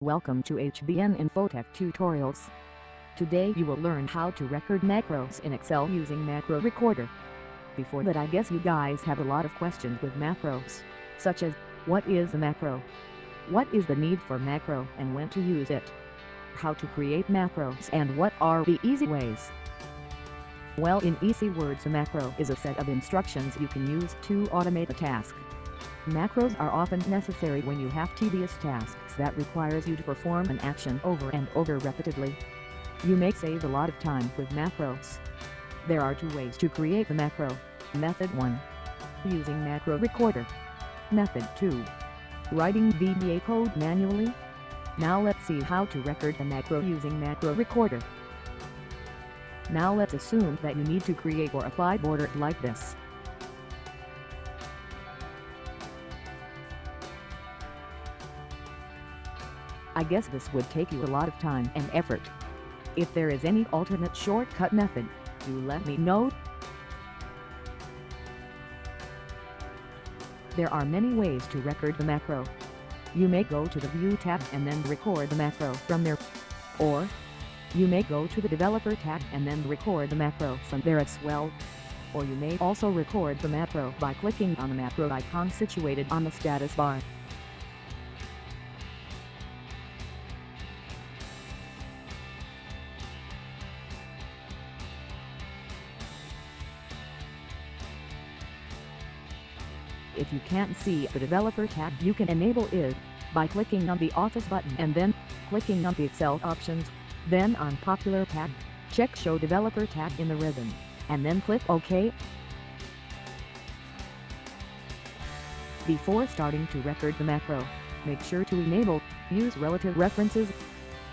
Welcome to HBN Infotech Tutorials. Today you will learn how to record macros in Excel using Macro Recorder. Before that I guess you guys have a lot of questions with macros, such as, what is a macro? What is the need for macro and when to use it? How to create macros and what are the easy ways? Well in easy words a macro is a set of instructions you can use to automate a task. Macros are often necessary when you have tedious tasks that requires you to perform an action over and over repeatedly. You may save a lot of time with macros. There are two ways to create a macro. Method 1. Using Macro Recorder. Method 2. Writing VBA code manually. Now let's see how to record a macro using Macro Recorder. Now let's assume that you need to create or apply border like this. I guess this would take you a lot of time and effort. If there is any alternate shortcut method, do let me know. There are many ways to record the macro. You may go to the View tab and then record the macro from there. Or, you may go to the Developer tab and then record the macro from there as well. Or you may also record the macro by clicking on the macro icon situated on the status bar. If you can't see the Developer tab you can enable it by clicking on the Office button and then clicking on the Excel options, then on Popular tab, check Show Developer tab in the ribbon, and then click OK. Before starting to record the macro, make sure to enable Use Relative References.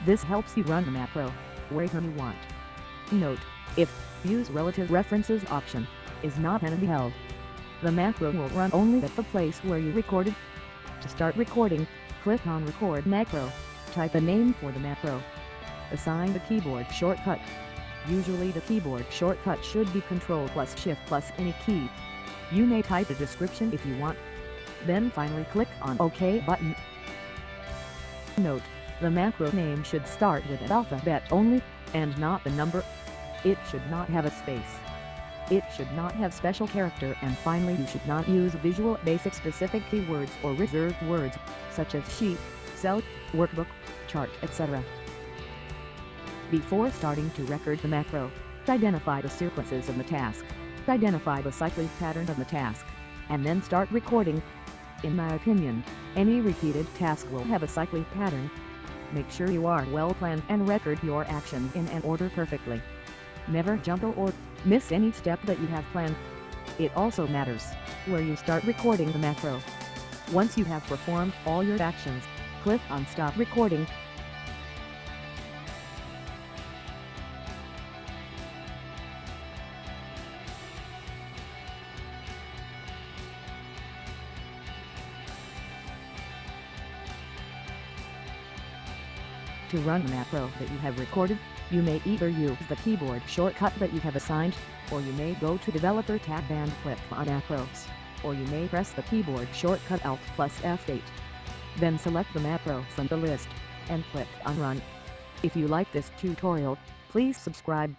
This helps you run the macro wherever you want. Note, if Use Relative References option is not enabled, the macro will run only at the place where you recorded. To start recording, click on Record Macro. Type a name for the macro. Assign the keyboard shortcut. Usually the keyboard shortcut should be Ctrl plus Shift plus any key. You may type a description if you want. Then finally click on OK button. Note, the macro name should start with an alphabet only, and not the number. It should not have a space. It should not have special character and finally you should not use Visual Basic specific keywords or reserved words, such as sheet, cell, workbook, chart, etc. Before starting to record the macro, identify the sequences of the task, identify the cyclic pattern of the task, and then start recording. In my opinion, any repeated task will have a cyclic pattern. Make sure you are well planned and record your actions in an order perfectly. Never jump or miss any step that you have planned. It also matters where you start recording the macro. Once you have performed all your actions, click on Stop Recording. To run the macro that you have recorded, you may either use the keyboard shortcut that you have assigned, or you may go to Developer tab and click on Macros, or you may press the keyboard shortcut Alt plus F8. Then select the macro from the list, and click on Run. If you like this tutorial, please subscribe